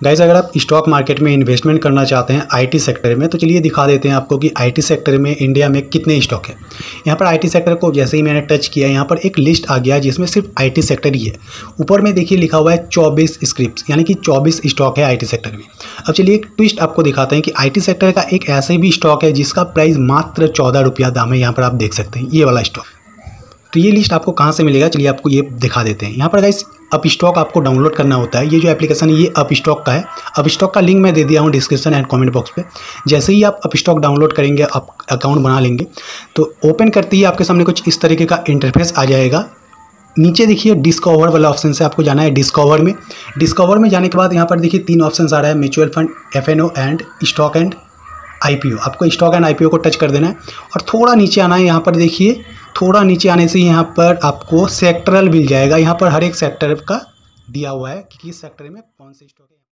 Guys अगर आप stock market में इन्वेस्टमेंट करना चाहते हैं आईटी सेक्टर में तो चलिए दिखा देते हैं आपको कि आईटी सेक्टर में इंडिया में कितने स्टॉक है। यहाँ पर आईटी सेक्टर को जैसे ही मैंने टच किया, यहाँ पर एक लिस्ट आ गया जिसमें सिर्फ़ आईटी सेक्टर ही है। ऊपर में देखिए लिखा हुआ है चौबीस स्क्रिप्ट यानी कि चौबीस स्टॉक है आईटी सेक्टर में। अब चलिए एक ट्विस्ट आपको दिखाते हैं कि आईटी सेक्टर का एक ऐसे भी स्टॉक है जिसका प्राइस मात्र चौदह रुपया दाम है। यहाँ पर आप देख सकते हैं, ये वाला स्टॉक तो ये लिस्ट आपको कहाँ से मिलेगा? चलिए आपको ये दिखा देते हैं। यहाँ पर गाइस अप स्टॉक आपको डाउनलोड करना होता है। ये जो एप्लीकेशन है, ये अप स्टॉक का है। अप स्टॉक का लिंक मैं दे दिया हूँ डिस्क्रिप्शन एंड कमेंट बॉक्स पे। जैसे ही आप अप स्टॉक डाउनलोड करेंगे, आप अकाउंट बना लेंगे तो ओपन करते ही आपके सामने कुछ इस तरीके का इंटरफेस आ जाएगा। नीचे देखिए डिस्कवर वाला ऑप्शन से आपको जाना है डिस्कवर में। डिस्कवर में जाने के बाद यहाँ पर देखिए तीन ऑप्शन आ रहा है mutual fund F and O and stock and IPO आपको स्टॉक एंड आईपीओ को टच कर देना है। और थोड़ा नीचे आना है, यहाँ पर देखिए थोड़ा नीचे आने से यहाँ पर आपको सेक्टरल मिल जाएगा। यहाँ पर हर एक सेक्टर का दिया हुआ है कि किस सेक्टर में कौन से स्टॉक है।